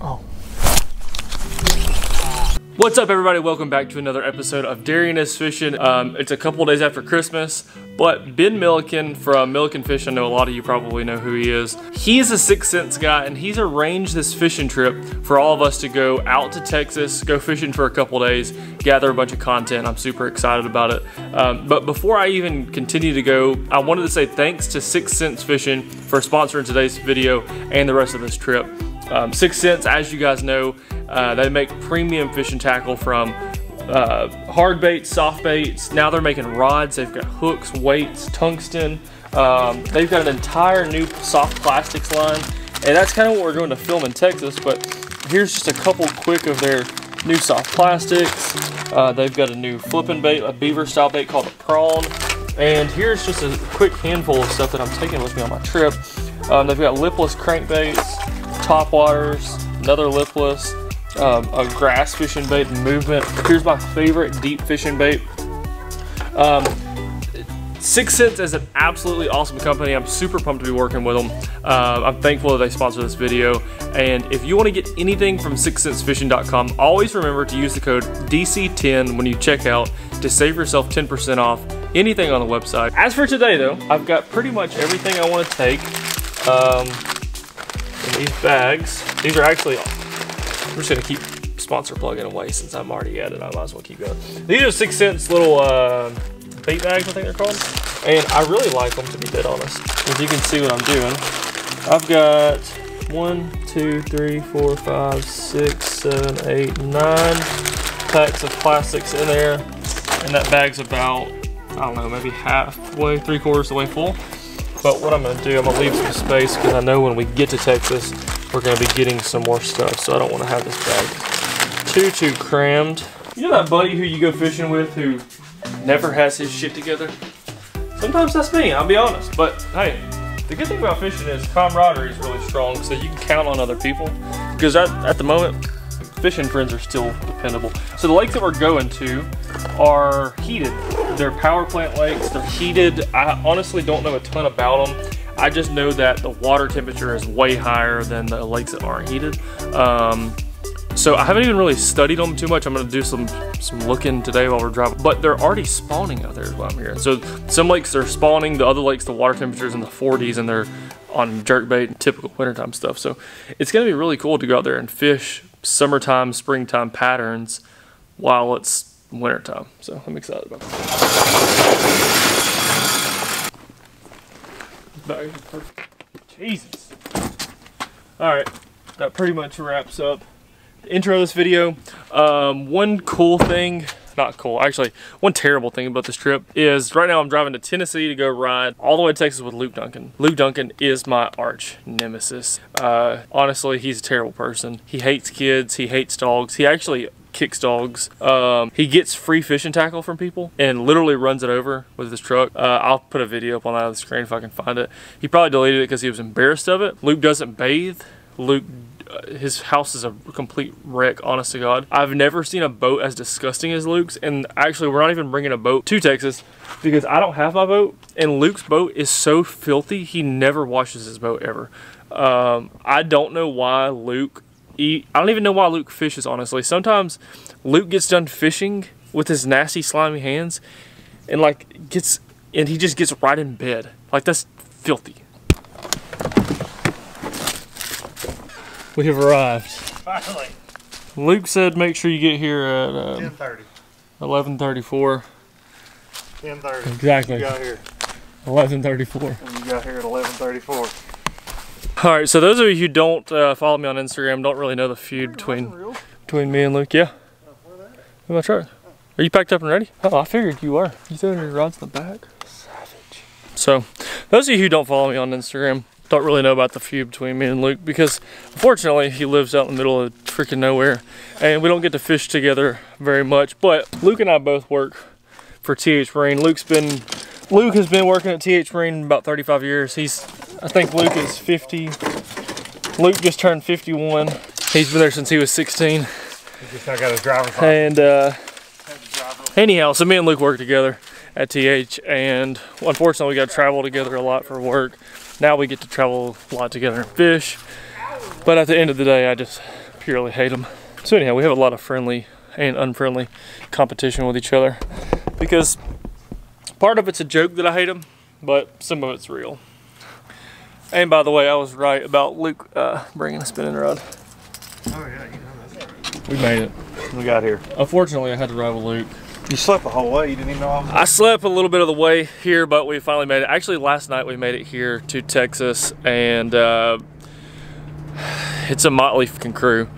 Oh. What's up everybody? Welcome back to another episode of Darien is Fishing. Um, it's a couple days after Christmas, but Ben Milliken from Milliken Fish, I know a lot of you probably know who he is. He's a 6th Sense guy and he's arranged this fishing trip for all of us to go out to Texas, go fishing for a couple days, gather a bunch of content. I'm super excited about it. Um, but before I even continue to go, I wanted to say thanks to 6th Sense Fishing for sponsoring today's video and the rest of this trip. Um, 6th Sense, as you guys know, uh, they make premium fishing tackle from uh, hard baits, soft baits. Now they're making rods. They've got hooks, weights, tungsten. Um, they've got an entire new soft plastics line. And that's kind of what we're going to film in Texas. But here's just a couple quick of their new soft plastics. Uh, they've got a new flipping bait, a beaver style bait called a prawn. And here's just a quick handful of stuff that I'm taking with me on my trip. Um, they've got lipless crankbaits, top waters, another lipless, um, a grass fishing bait movement. Here's my favorite deep fishing bait. Um, 6th Sense is an absolutely awesome company. I'm super pumped to be working with them. Uh, I'm thankful that they sponsor this video. And if you want to get anything from 6thsensefishing.com, always remember to use the code DC10 when you check out to save yourself 10% off anything on the website. As for today though, I've got pretty much everything I want to take um, in these bags. These are actually I'm just gonna keep sponsor plugging away since I'm already at it. I might as well keep going. These are 6th Sense little uh, bait bags, I think they're called. And I really like them to be dead honest. As you can see what I'm doing. I've got one, two, three, four, five, six, seven, eight, nine packs of plastics in there. And that bag's about, I don't know, maybe halfway, three quarters of the way full. But what I'm gonna do, I'm gonna leave some space because I know when we get to Texas, we're gonna be getting some more stuff, so I don't wanna have this bag too, too crammed. You know that buddy who you go fishing with who never has his shit together? Sometimes that's me, I'll be honest. But hey, the good thing about fishing is camaraderie is really strong, so you can count on other people. Because at, at the moment, fishing friends are still dependable. So the lakes that we're going to are heated. They're power plant lakes, they're heated. I honestly don't know a ton about them. I just know that the water temperature is way higher than the lakes that aren't heated. Um, so I haven't even really studied them too much. I'm gonna do some some looking today while we're driving. But they're already spawning out there what I'm hearing. So some lakes are spawning, the other lakes the water temperature is in the 40s and they're on jerkbait and typical wintertime stuff. So it's gonna be really cool to go out there and fish summertime, springtime patterns while it's wintertime. So I'm excited about that. Jesus. Alright, that pretty much wraps up the intro of this video. Um, one cool thing, not cool, actually, one terrible thing about this trip is right now I'm driving to Tennessee to go ride all the way to Texas with Luke Dunkin. Luke Dunkin is my arch nemesis. Uh, honestly, he's a terrible person. He hates kids, he hates dogs. He actually kicks dogs. Um, he gets free fishing tackle from people and literally runs it over with his truck. Uh, I'll put a video up on that the screen if I can find it. He probably deleted it because he was embarrassed of it. Luke doesn't bathe. Luke his house is a complete wreck, honest to God. I've never seen a boat as disgusting as Luke's, and actually we're not even bringing a boat to Texas because I don't have my boat, and Luke's boat is so filthy, he never washes his boat ever. Um, I don't know why Luke. I don't even know why Luke fishes, honestly. Sometimes Luke gets done fishing with his nasty, slimy hands and like gets, and he just gets right in bed. Like that's filthy. We have arrived. Finally. Luke said make sure you get here at um, 1030. 1134. 1030. Exactly. You got here. 1134. And you got here at 1134. All right, so those of you who don't uh, follow me on Instagram don't really know the feud between between me and Luke. Yeah. In my truck. Are you packed up and ready? Oh, I figured you are. You throwing your rods in the back? Savage. So, those of you who don't follow me on Instagram don't really know about the feud between me and Luke because, unfortunately, he lives out in the middle of freaking nowhere, and we don't get to fish together very much. But Luke and I both work for TH Marine. Luke's been Luke has been working at TH Marine about 35 years. He's I think Luke is 50. Luke just turned 51. He's been there since he was 16. He just got his driver's license. And uh, anyhow, so me and Luke work together at TH, and unfortunately, we got to travel together a lot for work. Now we get to travel a lot together and fish. But at the end of the day, I just purely hate them. So anyhow, we have a lot of friendly and unfriendly competition with each other because part of it's a joke that I hate them, but some of it's real. And by the way, I was right about Luke uh, bringing a spinning rod. Oh yeah, you know that's We made it. We got here. Unfortunately, I had to ride with Luke. You slept the whole way. You didn't even know I was. I slept a little bit of the way here, but we finally made it. Actually, last night we made it here to Texas, and uh, it's a motley fucking crew.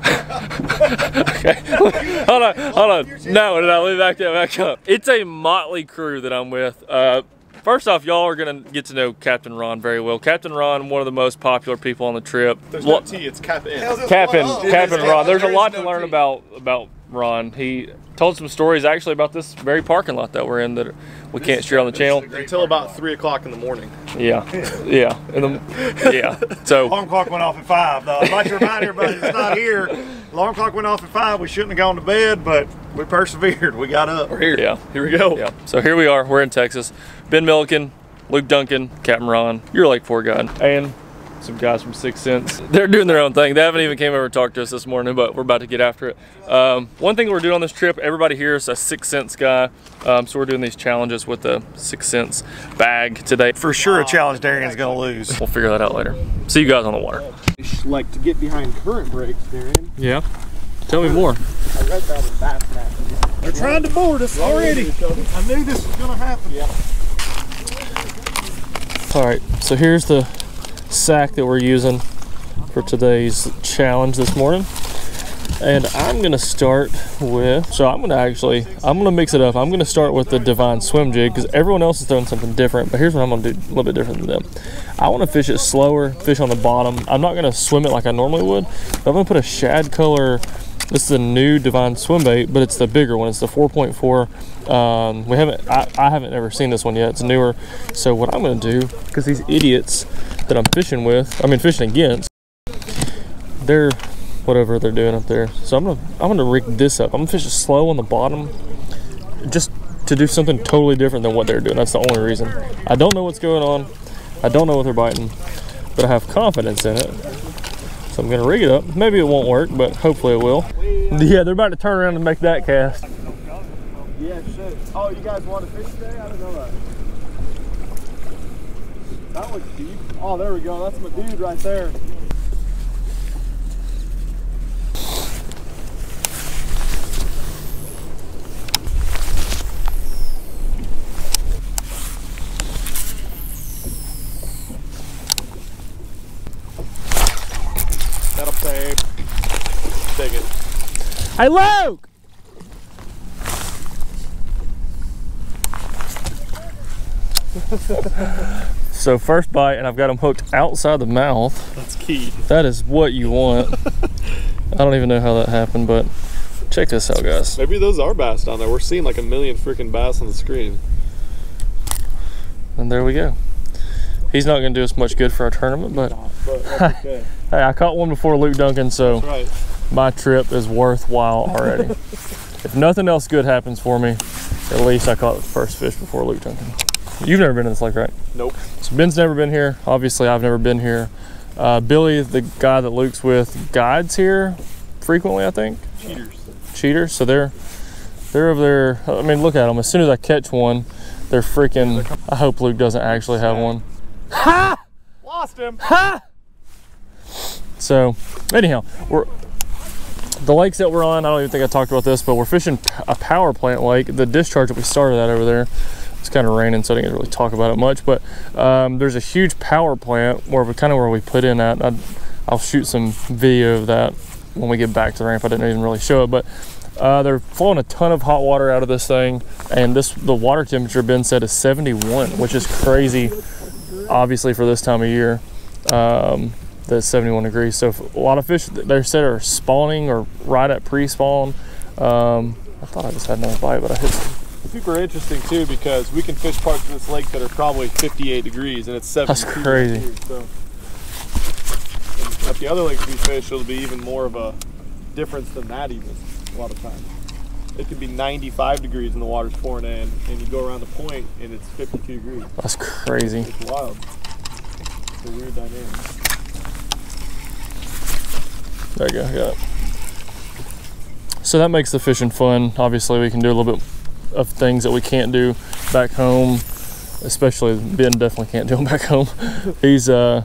okay, hold on, hold on. No, no, no, let me back that back up. It's a motley crew that I'm with. Uh, First off, y'all are gonna get to know Captain Ron very well. Captain Ron, one of the most popular people on the trip. There's Lo- no T, it's Cap N. Captain Oh, Captain. Ron. There's a There is lot to learn T. about about Ron. He told some stories actually about this very parking lot that we're in that we can't share on the channel. Until about 3 o'clock in the morning. Yeah, yeah, and the, yeah. So Alarm clock went off at five. Though I'd like to remind everybody it's not here. Alarm clock went off at five. We shouldn't have gone to bed, but we persevered. We got up. We're here. yeah, Here we go. yeah. So here we are. We're in Texas. Ben Milliken, Luke Dunkin, Captain Ron. Your Lake Fork Guide, and some guys from 6th Sense. They're doing their own thing. They haven't even came over and talked to us this morning, but we're about to get after it. Um, one thing we're doing on this trip, everybody here is a 6th Sense guy, um, so we're doing these challenges with the 6th Sense bag today. For sure, a challenge Darien's gonna lose. We'll figure that out later. See you guys on the water. Like to get behind current breaks, Darian. Yeah. Tell me more. I read that in Bassmaster. They're trying to board us already. I knew this was gonna happen. Yeah. All right, so here's the sack that we're using for today's challenge this morning. And I'm gonna start with, so I'm gonna actually, I'm gonna mix it up. I'm gonna start with the Divine Swim Jig because everyone else is throwing something different, but here's what I'm gonna do a little bit different than them. I wanna fish it slower, fish on the bottom. I'm not gonna swim it like I normally would, but I'm gonna put a shad color, this is the new Divine Swim Bait, but it's the bigger one. It's the 4.4. Um, we haven't, I, I haven't ever seen this one yet. It's newer. So what I'm gonna do, because these idiots that I'm fishing with, I mean fishing against, they're whatever they're doing up there. So I'm gonna I'm gonna rig this up. I'm gonna fish it slow on the bottom, just to do something totally different than what they're doing. That's the only reason. I don't know what's going on. I don't know what they're biting, but I have confidence in it. So I'm gonna rig it up. Maybe it won't work, but hopefully it will. Yeah, they're about to turn around and make that cast. Yeah. Oh, you guys want to fish today? I didn't know that. That looks deep. Oh, there we go. That's my dude right there. That'll pay. Take it. Hey Luke! so first bite, and I've got them hooked outside the mouth. That's key. That is what you want. I don't even know how that happened, but check this out, guys. Maybe those are bass down there. We're seeing like a million freaking bass on the screen. And there we go. He's not going to do us much good for our tournament, but But okay. hey, I caught one before Luke Dunkin, so right. my trip is worthwhile already. if nothing else good happens for me, at least I caught the first fish before Luke Dunkin. You've never been to this lake, right? Nope. So Ben's never been here. Obviously, I've never been here. Uh, Billy, the guy that Luke's with, guides here frequently. I think Cheaters. cheaters. So they're they're over there. I mean, look at them. As soon as I catch one, they're freaking. I hope Luke doesn't actually have one. Ha! Lost him. Ha! So, anyhow, we're the lakes that we're on. I don't even think I talked about this, but we're fishing a power plant lake. The discharge that we started at over there. It's kind of raining, so I didn't really talk about it much. But um, there's a huge power plant where we kind of where we put in at. i I'll shoot some video of that when we get back to the ramp. I didn't even really show it, but uh, they're flowing a ton of hot water out of this thing, and this the water temperature Ben said is 71, which is crazy. Obviously for this time of year. Um, that's 71 degrees. So a lot of fish they said are spawning or right at pre-spawn. Um, I thought I just had another bite, but I hit. Super interesting too because we can fish parts of this lake that are probably 58 degrees and it's 72 That's crazy. degrees, so. At the other lakes we fish, it'll be even more of a difference than that even a lot of times. It can be 95 degrees and the water's pouring in, and you go around the point and it's 52 degrees. That's crazy. It's wild. It's a weird dynamic. There you go. Got it. So that makes the fishing fun. Obviously, we can do a little bit of things that we can't do back home. Especially Ben definitely can't do them back home. he's uh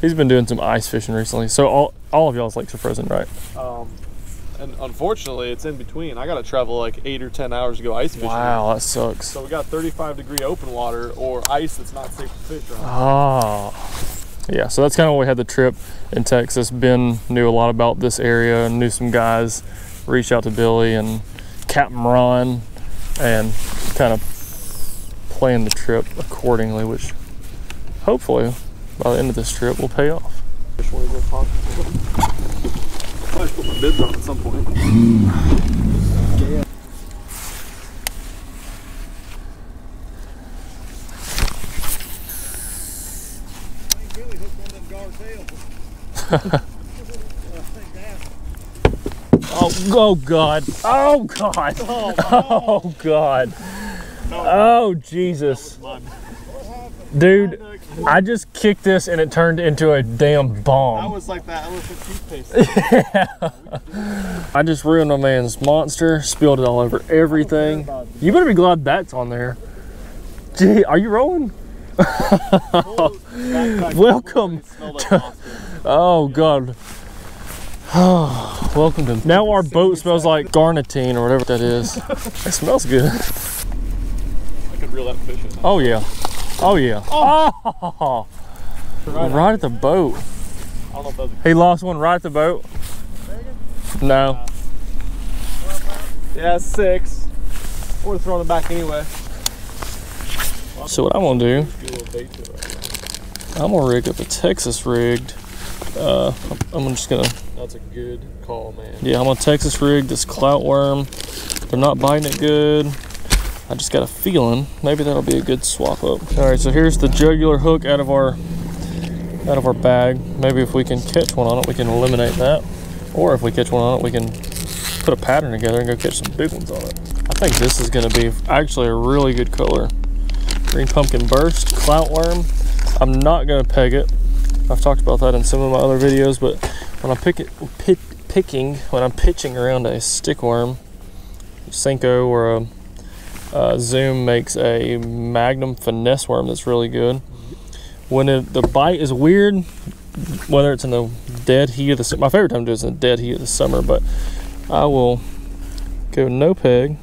he's been doing some ice fishing recently. So all all of y'all's lakes are frozen, right? Um, and unfortunately, it's in between. I got to travel like eight or ten hours to go ice fishing. Wow, that sucks. So we got 35 degree open water or ice that's not safe to fish on. Oh. Yeah, so that's kind of why we had the trip in Texas. Ben knew a lot about this area and knew some guys. Reached out to Billy and Captain Ron and kind of planned the trip accordingly, which hopefully by the end of this trip will pay off. Fish one of those ponds. Probably should put my bids on at some point. Billy hooked one of them gar tails. Oh, oh God. Oh God. Oh God. Oh Jesus. Dude, I just kicked this and it turned into a damn bomb. was like that elephant toothpaste. I just ruined a man's monster, spilled it all over everything. You better be glad that's on there. Gee, are you rolling? Welcome. Oh God. Welcome to. Now our boat smells like garnitine or whatever that is. It smells good. I could reel that fish in. Oh yeah. Oh yeah. Oh. Right at the boat. I don't know if that was He lost one right at the boat. No. Yeah, six. We're throwing it back anyway. So what I'm gonna do, Do a little bait to it right I'm gonna rig up a Texas rigged. Uh, I'm just gonna. That's a good call, man. yeah, I'm gonna Texas rig this clout worm. They're not biting it good. I just got a feeling maybe that'll be a good swap up. All right, so here's the jugular hook out of our out of our bag. Maybe if we can catch one on it, we can eliminate that. Or if we catch one on it, we can put a pattern together and go catch some big ones on it. I think this is gonna be actually a really good color. Green pumpkin burst, clout worm. I'm not gonna peg it. I've talked about that in some of my other videos, but when I'm pick it, pit, picking, when I'm pitching around a stick worm, Senko or a Zoom makes a Magnum finesse worm that's really good. When it, the bite is weird, whether it's in the dead heat of the my favorite time to do is in the dead heat of the summer, but I will go no peg,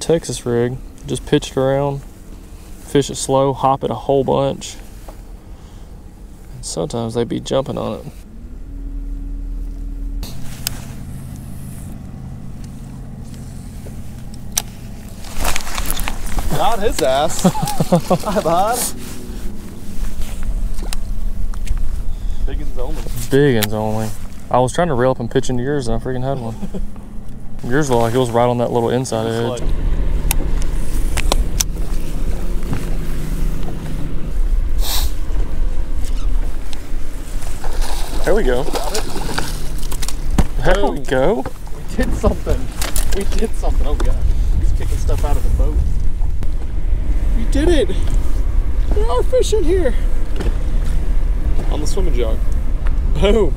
Texas rig, just pitch it around, fish it slow, hop it a whole bunch. Sometimes they'd be jumping on it. Not his ass. Hi, bud. Biggins only. Big ones only. I was trying to reel up and pitch into yours, and I freaking had one. yours looked like it was right on that little inside edge. There we go. There we oh. go. we did something. We did something. Oh god. He's kicking stuff out of the boat. We did it. There are fish in here. On the swimming jog. Boom.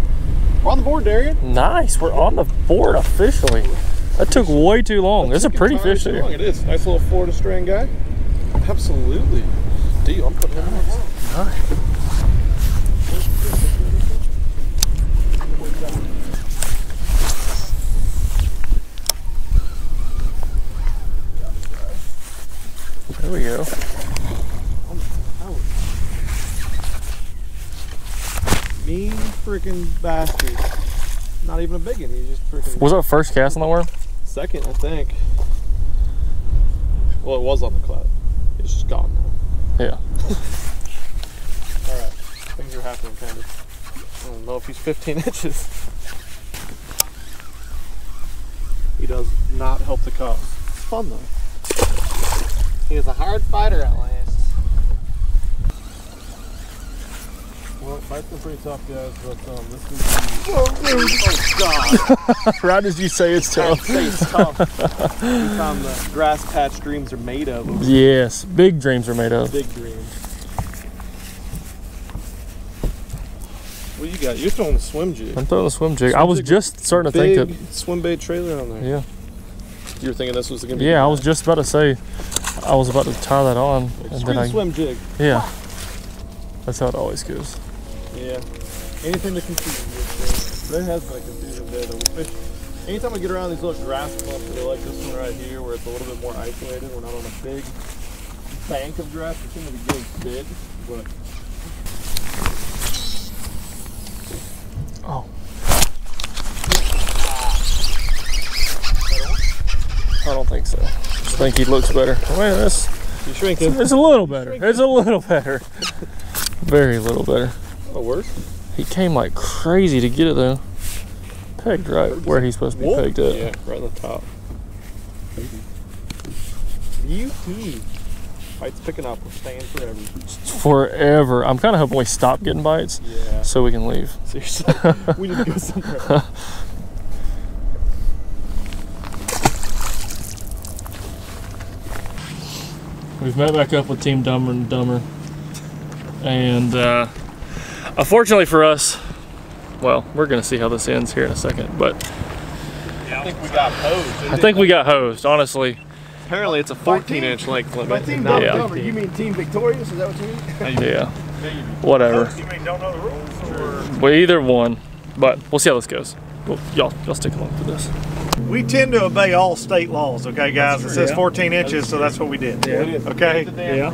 We're on the board, Darien. Nice. We're on the board officially. That took way too long. It's a pretty fish too there. It is. Nice little Florida strain guy. Absolutely. Deal. I'm putting him on. There we go. Mean freaking bastard. Not even a big one. He's just freaking. Was that first cast on the worm? Second, I think. Well, it was on the cloud. It's just gone now. Yeah. All right, things are happening, kind of. I don't know if he's 15 inches. He does not help the cause. It's fun though. He is a hard fighter at last. Well, fights are pretty tough, guys, but um, this is. Oh, God! Right as you say it's tough. say it's tough. we found the grass patch dreams are made of. Yes. Big dreams are made of. Big dreams. What you got? You're throwing a swim jig. I'm throwing a swim jig. I was jig just starting to Big think that. swim bait trailer on there. Yeah. You were thinking this was gonna be. Yeah, I was just about to say. I was about to tie that on, and Screw then the I. swim jig. Yeah. That's how it always goes. Yeah. Anything to confuse you. There has been a confusion there though. We fish. Anytime we get around these little grass clumps that are like this one right here, where it's a little bit more isolated, we're not on a big bank of grass. We seem to be getting big, but Oh. I don't think so. Think he looks better. Wait, this you're shrinking. it's a little better. It's a little better. Very little better. Oh, worse. He came like crazy to get it though. Pegged right where he's supposed to be pegged at. Yeah, right on the top. Beauty. Bites picking up. We're staying forever. Forever. I'm kind of hoping we stop getting bites Yeah. so we can leave. Seriously. we need to go somewhere. We've met back up with Team Dumber and Dumber. And uh, unfortunately for us, well, we're going to see how this ends here in a second. But I think we got hosed. I think we got hosed, honestly. Apparently, it's a 14 inch length limit. By Team not Yeah. Dumber, you mean Team Victorious? Is that what you mean? Yeah. Whatever. You mean don't know the rules or? Well, either one. But we'll see how this goes. Well, y'all, y'all stick along for this. We tend to obey all state laws, okay, guys? It says 14 inches, so that's what we did. Okay. Yeah.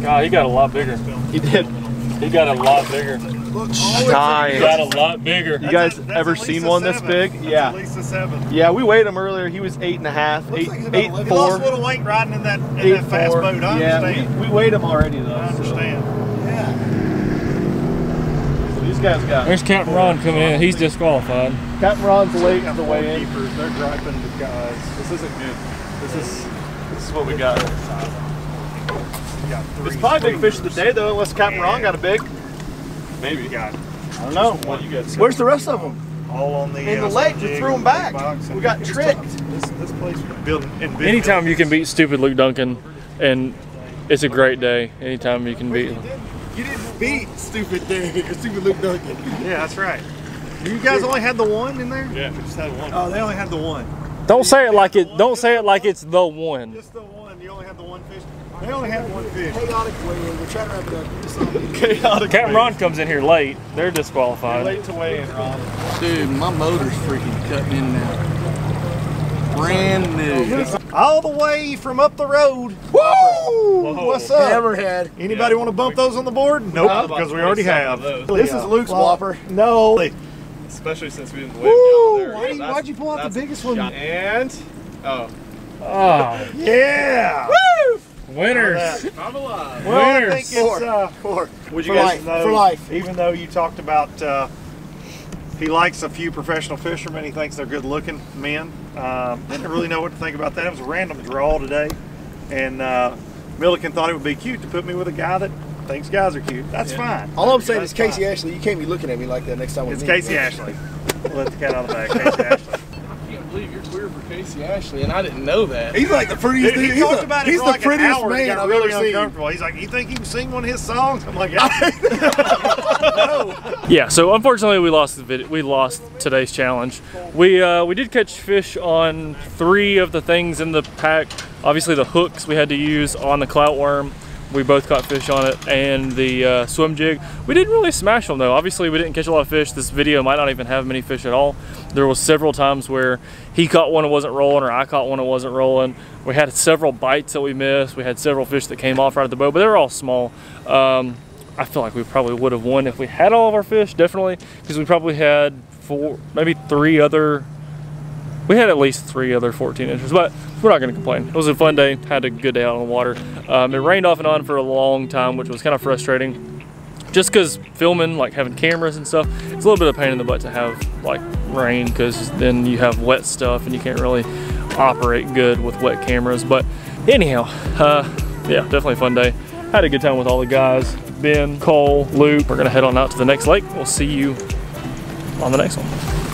God, he got a lot bigger. He did. He got a lot bigger. He got a lot bigger. You guys That's a- that's ever seen a one this big? That's Yeah. At least a seven. Yeah, we weighed him earlier. He was eight and a half, eight, like he's about eight 11. He lost a little weight riding in that in eight that fast four. boat. I yeah, understand. we, we weighed him already though. I so- understand. So these guys got. There's Captain Ron coming in. He's disqualified. Captain Ron's late Got the four way in. keepers. They're griping the guys. This isn't good. This is this is what we got. Got three It's probably big fish of the day though, unless Captain Ron got a big. Maybe you got I don't know. What you guys? Where's the rest of them? all on the In uh, the lake, we jig threw 'em and the back. We got tricked. This this place was built in big Anytime you can beat stupid Luke Dunkin, and it's a great day. Anytime you can beat him. You didn't beat stupid Derek or stupid Luke Dunkin. Yeah, that's right. You guys only had the one in there? Yeah, we just had one. Oh, they only had the one. Don't say it like it. Don't say it like it's the one. Just the one. You only have the one fish. They only had one fish. Chaotic way in. We're trying to wrap it up. Chaotic. Captain Ron comes in here late. They're disqualified. Late to weigh in, Ron. Dude, my motor's freaking cutting in now. out. Brand new. All the way from up the road. Woo! What's up? Never had. Anybody want to bump those on the board? Nope, because we already have. This is Luke's whopper. No. Especially since we didn't weigh Woo! him down Why there. you- That's- why'd you pull out the biggest one? And oh, Oh, Yeah. winners. I'm alive. Well, I Winners. think it's uh, Four. Would you For guys life. know, For life. Even though you talked about uh, he likes a few professional fishermen, he thinks they're good-looking men. Um, didn't really know what to think about that. It was a random draw today, and uh, Milliken thought it would be cute to put me with a guy that thinks guys are cute. That's fine. All I'm saying is Casey fine. Ashley. You can't be looking at me like that next time we It's meet. Casey Ashley. Let the cat out of the bag. Casey Ashley. I can't believe you're queer for Casey Ashley, and I didn't know that. He's like the prettiest. Dude, he he's talked the, about it he's for the like prettiest an hour. and man got I've really ever seen. uncomfortable. He's like, "You think you can sing one of his songs?" I'm like, "Yeah." Yeah. So unfortunately, we lost the video. We lost today's challenge. We uh, we did catch fish on three of the things in the pack. Obviously, the hooks we had to use on the clout worm. We both caught fish on it, and the uh, swim jig. We didn't really smash them though. Obviously, we didn't catch a lot of fish. This video might not even have many fish at all. There was several times where he caught one that wasn't rolling, or I caught one that wasn't rolling. We had several bites that we missed. We had several fish that came off right at the boat, but they were all small. Um, I feel like we probably would have won if we had all of our fish, definitely, because we probably had four, maybe three other. We had at least three other 14 inches, but we're not going to complain. It was a fun day. Had a good day out on the water. Um, it rained off and on for a long time, which was kind of frustrating. Just because filming, like having cameras and stuff, it's a little bit of pain in the butt to have like rain, because then you have wet stuff and you can't really operate good with wet cameras. But anyhow, uh, yeah, definitely a fun day. Had a good time with all the guys. Ben, Cole, Luke. We're gonna head on out to the next lake. We'll see you on the next one.